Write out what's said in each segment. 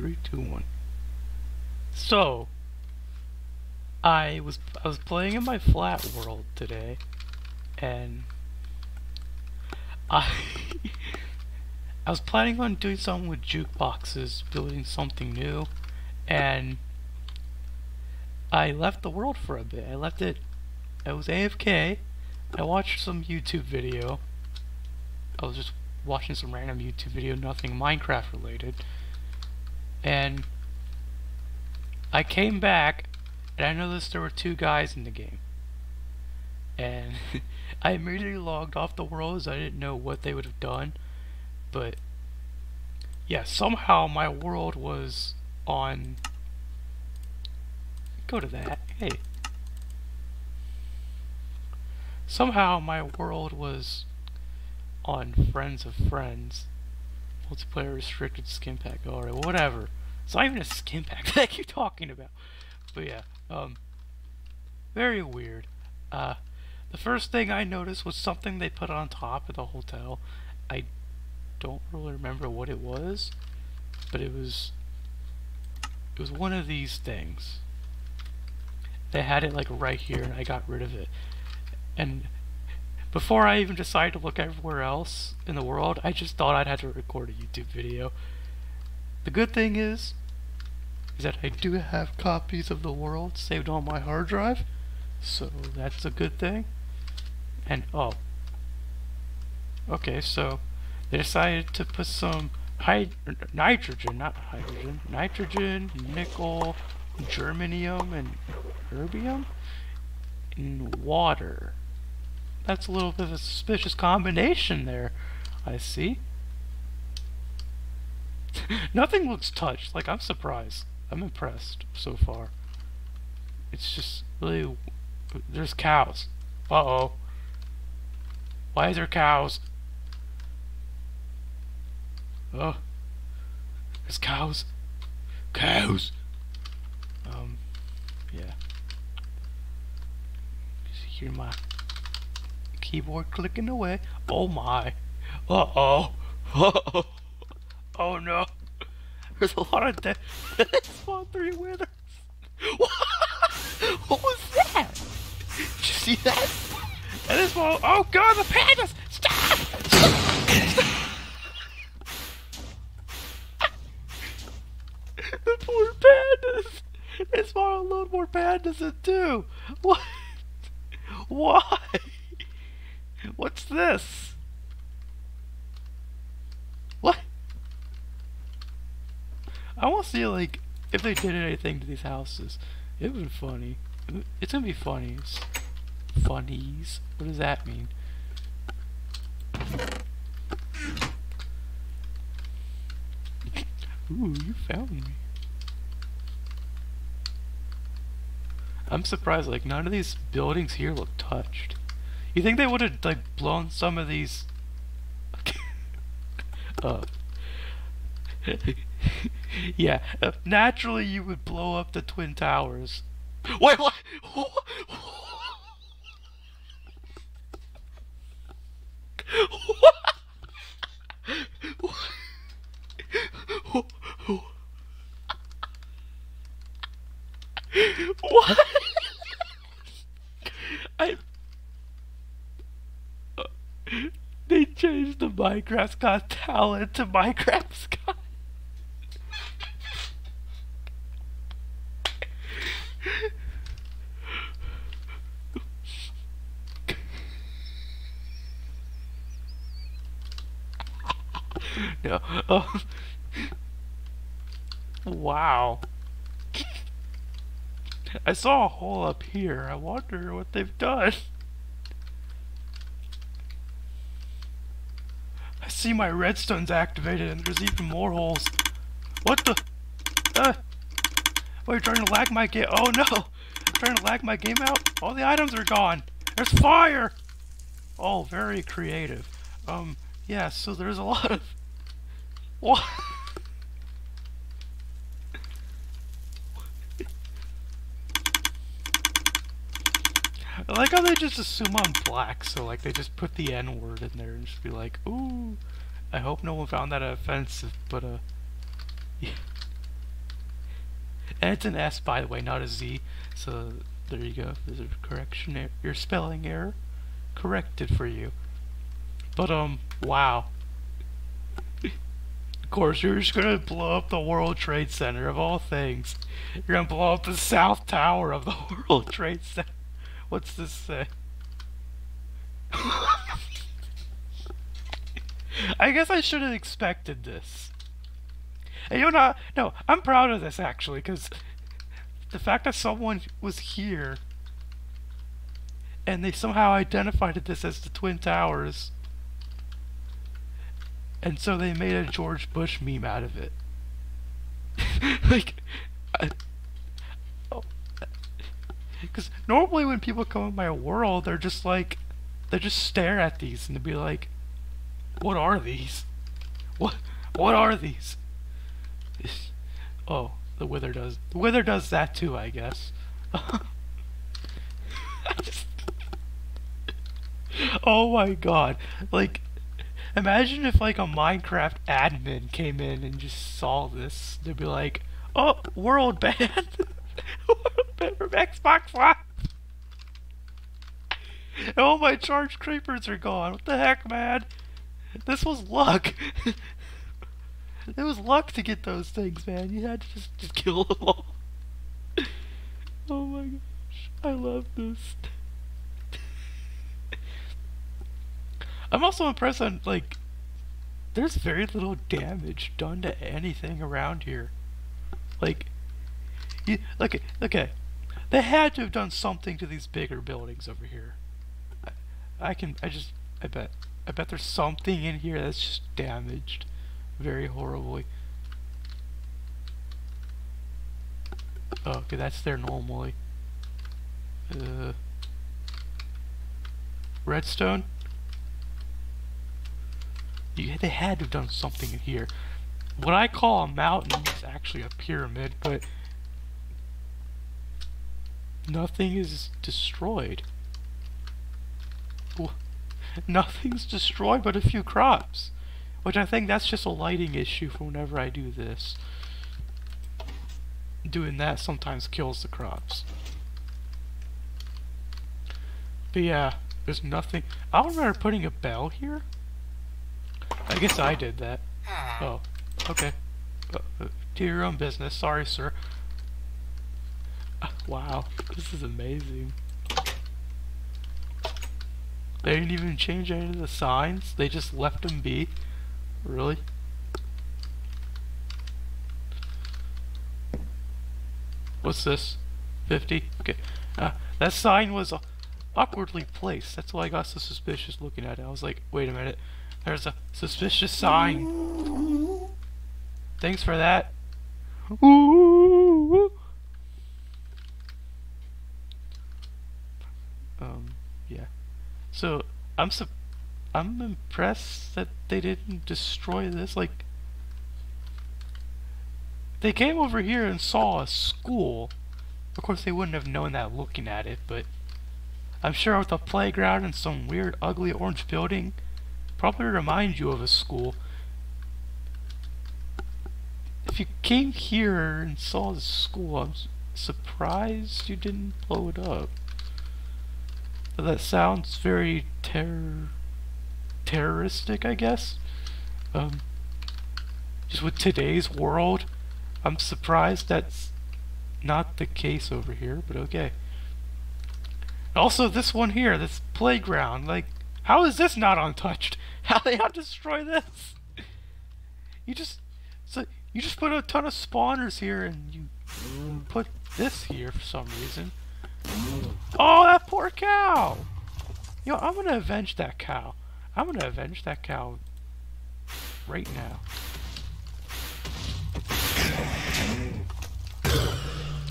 three, two, one. So, I was I was playing in my flat world today, and I I was planning on doing something with jukeboxes, building something new, and I left the world for a bit. I left it. I was AFK. I watched some YouTube video. I was just watching some random YouTube video, nothing Minecraft related. And I came back and I noticed there were two guys in the game. And I immediately logged off the world I didn't know what they would have done. But yeah, somehow my world was on go to that. Hey. Somehow my world was on Friends of Friends. Multiplayer restricted skin pack. Alright, whatever. It's not even a skin pack that keep talking about. But yeah, um, very weird. Uh, the first thing I noticed was something they put on top of the hotel. I don't really remember what it was, but it was it was one of these things. They had it like right here, and I got rid of it. And before I even decided to look everywhere else in the world, I just thought I'd have to record a YouTube video. The good thing is, is that I do have copies of the world saved on my hard drive, so that's a good thing. And oh, okay, so they decided to put some nitrogen, not hydrogen, nitrogen, nickel, germanium, and erbium in water. That's a little bit of a suspicious combination there, I see. Nothing looks touched, like I'm surprised. I'm impressed so far. It's just really... There's cows. Uh-oh. Why is there cows? Oh. There's cows. Cows! Um, yeah. You hear my keyboard clicking away. Oh my. Uh-oh. Uh-oh. Oh no. There's a lot of death. Spawn three withers. What? what was that? Did you see that? That is all. Oh god, the pandas! Stop! The poor pandas! They spawn a load more pandas in two. What? Why? What's this? What? I want to see, like, if they did anything to these houses. It would be funny. It's gonna be funnies. Funnies? What does that mean? Ooh, you found me. I'm surprised, like, none of these buildings here look touched. You think they would have like blown some of these yeah, uh, naturally you would blow up the twin towers. Wait, what? what? I they changed the Minecraft Got Talent to Minecraft Scott. no. Oh. Wow. I saw a hole up here. I wonder what they've done. See my redstone's activated and there's even more holes. What the? Uh, oh, you're trying to lag my game? Oh no! I'm trying to lag my game out? All the items are gone! There's fire! Oh, very creative. Um, yeah, so there's a lot of... What? I like how they just assume I'm black, so like they just put the N word in there and just be like, ooh. I hope no one found that offensive, but uh, yeah. And it's an S, by the way, not a Z. So there you go. There's a correction. Er your spelling error corrected for you. But um, wow. of course, you're just gonna blow up the World Trade Center of all things. You're gonna blow up the South Tower of the World Trade Center. What's this say? I guess I should have expected this. And you know, no, I'm proud of this actually, because the fact that someone was here and they somehow identified this as the Twin Towers, and so they made a George Bush meme out of it. like, because oh, normally when people come in my world, they're just like, they just stare at these and be like, what are these? What what are these? oh, the wither does the wither does that too, I guess. oh my god. Like imagine if like a Minecraft admin came in and just saw this. They'd be like, "Oh, world ban. world ban from Xbox Live." All my charged creepers are gone. What the heck, man? This was luck. it was luck to get those things, man. You had to just, just kill them all. oh my gosh. I love this. I'm also impressed on, like, there's very little damage done to anything around here. Like, you, okay, okay. They had to have done something to these bigger buildings over here. I, can, I just, I bet. I bet there's something in here that's just damaged very horribly. Oh, okay, that's there normally. Uh, redstone? You, they had to have done something in here. What I call a mountain is actually a pyramid, but nothing is destroyed. nothing's destroyed but a few crops. Which I think that's just a lighting issue for whenever I do this. Doing that sometimes kills the crops. But yeah, there's nothing. I don't remember putting a bell here. I guess I did that. Oh, okay. Uh, uh, do your own business. Sorry, sir. Wow, this is amazing. They didn't even change any of the signs. They just left them be. Really? What's this? 50? Okay. Uh, that sign was awkwardly placed. That's why I got so suspicious looking at it. I was like, wait a minute. There's a suspicious sign. Thanks for that. Ooh. Um, yeah. So I'm su I'm impressed that they didn't destroy this. Like they came over here and saw a school. Of course, they wouldn't have known that looking at it, but I'm sure with a playground and some weird, ugly orange building, probably remind you of a school. If you came here and saw the school, I'm surprised you didn't blow it up. That sounds very terror terroristic, I guess. Um, just with today's world, I'm surprised that's not the case over here, but okay. Also, this one here, this playground, like, how is this not untouched? How they not destroy this? You just, so you just put a ton of spawners here, and you put this here for some reason. Oh, that poor cow! Yo, I'm gonna avenge that cow. I'm gonna avenge that cow right now.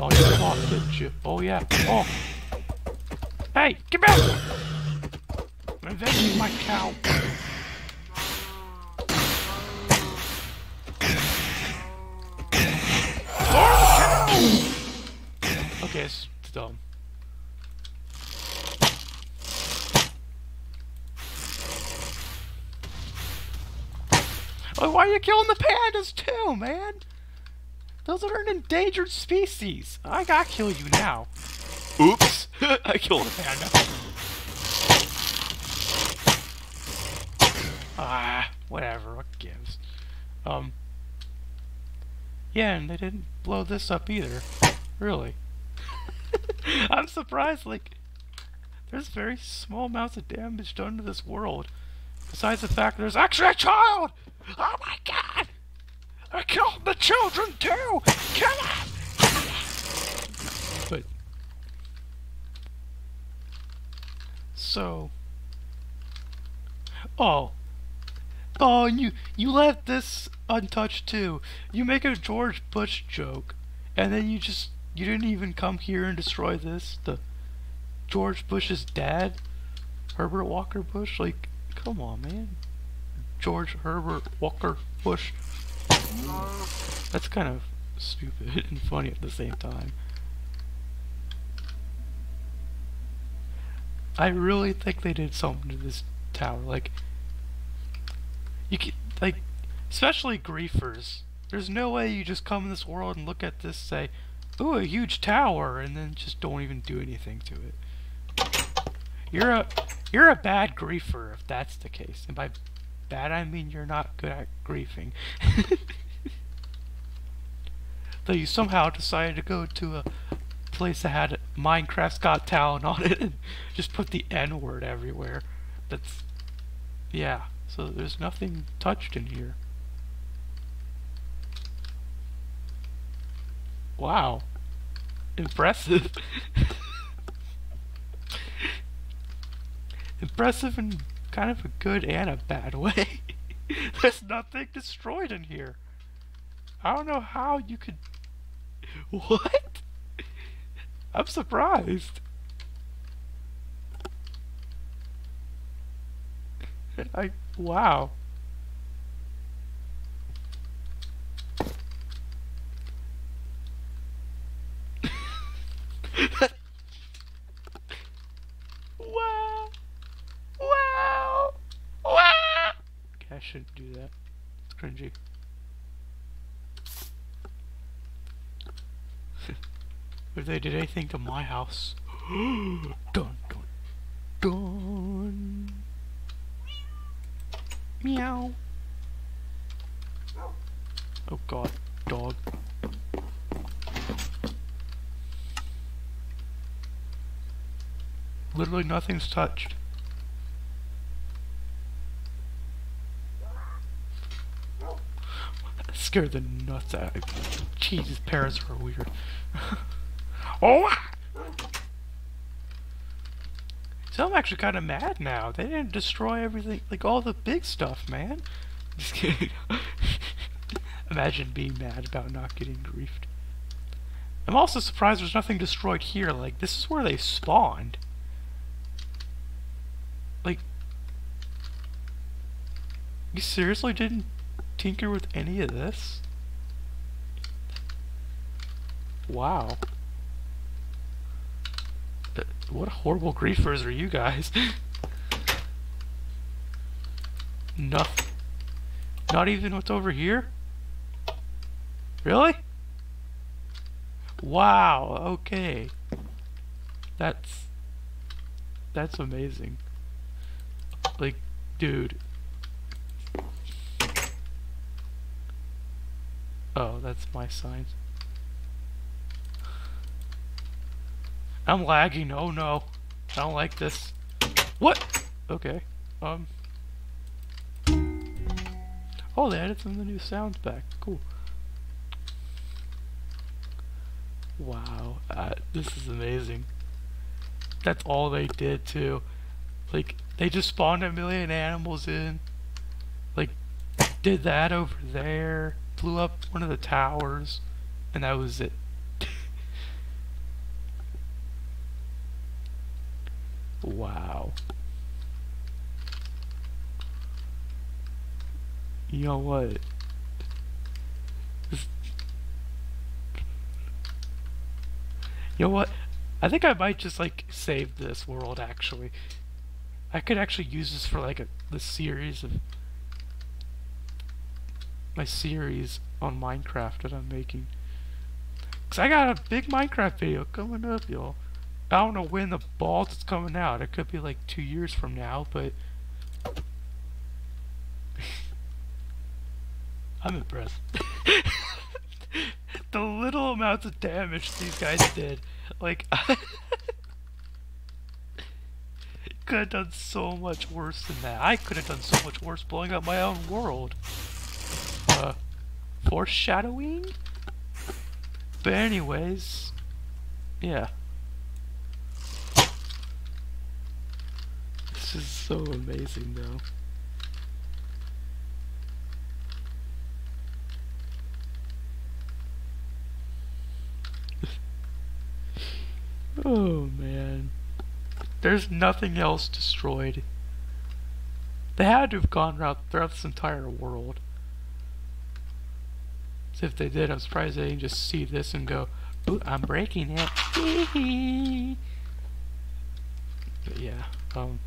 Oh, you lost, didn't you? Oh, yeah. Oh! Hey, get back! I'm avenging my cow. Okay, it's dumb. Like, why are you killing the pandas too, man? Those are an endangered species. I gotta kill you now. Oops. I killed a panda. Ah, whatever. What gives? Um. Yeah, and they didn't blow this up either. Really. I'm surprised, like, there's very small amounts of damage done to this world. Besides the fact that there's actually a child! Oh my god! I killed the children too! Kill them! But... So... Oh. Oh, and you, you left this untouched too. You make a George Bush joke, and then you just, you didn't even come here and destroy this? The George Bush's dad? Herbert Walker Bush? Like, come on, man. George Herbert Walker Bush. That's kind of stupid and funny at the same time. I really think they did something to this tower. Like, you can, like, especially griefers. There's no way you just come in this world and look at this, say, "Ooh, a huge tower," and then just don't even do anything to it. You're a you're a bad griefer if that's the case, and by bad I mean you're not good at griefing. Though you somehow decided to go to a place that had Minecraft's Got Talent on it and just put the N word everywhere. That's yeah. So there's nothing touched in here. Wow. Impressive. Impressive in kind of a good and a bad way. There's nothing destroyed in here. I don't know how you could... What? I'm surprised. I... Wow. Wow. Wow. Okay, I shouldn't do that. It's cringy. if they did anything to my house. dun dun dun. Meow. Oh god, dog. Literally nothing's touched. That scared the nuts out of me. Jesus, parents are weird. oh! Ah! So I'm actually kind of mad now. They didn't destroy everything, like all the big stuff, man. Just kidding. Imagine being mad about not getting griefed. I'm also surprised there's nothing destroyed here. Like, this is where they spawned. Like, you seriously didn't tinker with any of this? Wow. Uh, what horrible griefers are you guys? Nothing. Not even what's over here? Really? Wow, okay. That's... That's amazing. Like, dude. Oh, that's my signs. I'm lagging. Oh no. I don't like this. What? Okay. Um. Oh, they added some of the new sounds back. Cool. Wow. Uh, this is amazing. That's all they did, too. Like, they just spawned a million animals in. Like, did that over there. Blew up one of the towers. And that was it. wow. You know what? You know what? I think I might just like save this world actually. I could actually use this for like a the series of my series on Minecraft that I'm making. Cause I got a big Minecraft video coming up, y'all. I don't know when the balls is coming out. It could be like two years from now, but I'm impressed. the little amounts of damage these guys did, like, I could have done so much worse than that. I could have done so much worse blowing up my own world. Uh, foreshadowing? But anyways, yeah. This is so amazing though. oh man. There's nothing else destroyed. They had to have gone throughout this entire world. So if they did, I'm surprised they didn't just see this and go, Ooh, I'm breaking it. but yeah, um...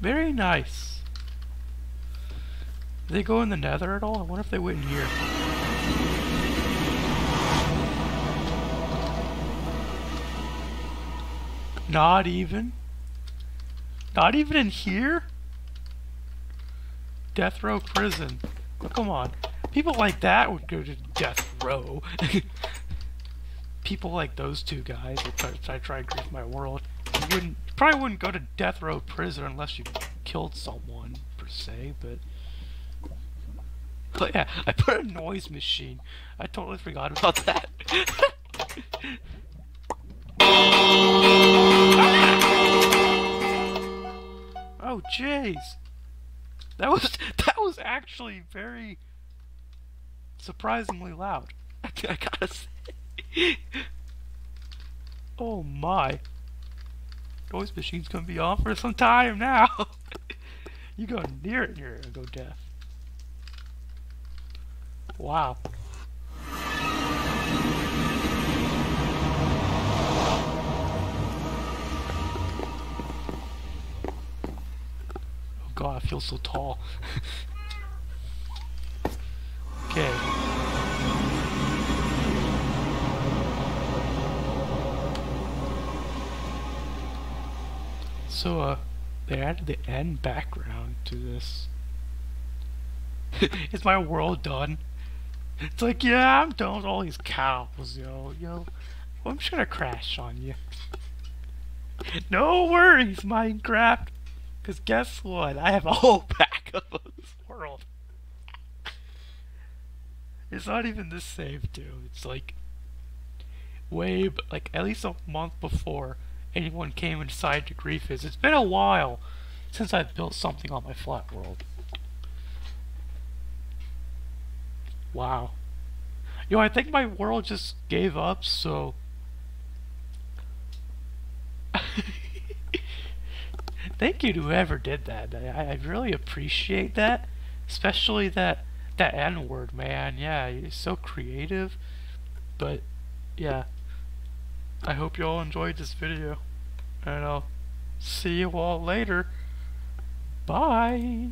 Very nice. Did they go in the nether at all? I wonder if they went in here. Not even? Not even in here? Death row prison. Oh, come on. People like that would go to death row. People like those two guys try, try to grief my world. You wouldn't you probably wouldn't go to death row prison unless you killed someone per se, but but yeah, I put a noise machine. I totally forgot about that. oh jeez. That was that was actually very surprisingly loud. I, gotta say. oh my. Noise machine's gonna be on for some time now. you go near it, you're gonna go deaf. Wow. I feel so tall. okay. So, uh, they added the end background to this. Is my world done? It's like, yeah, I'm done with all these cows, yo, yo. I'm just gonna crash on you. no worries, Minecraft. Because guess what? I have a whole backup of this world. It's not even the save, dude. It's like way, like at least a month before anyone came inside to grief is. It's been a while since I've built something on my flat world. Wow. Yo, I think my world just gave up, so... Thank you to whoever did that. I, I really appreciate that. Especially that that N-word, man. Yeah, he's so creative. But, yeah. I hope you all enjoyed this video. And I'll see you all later. Bye!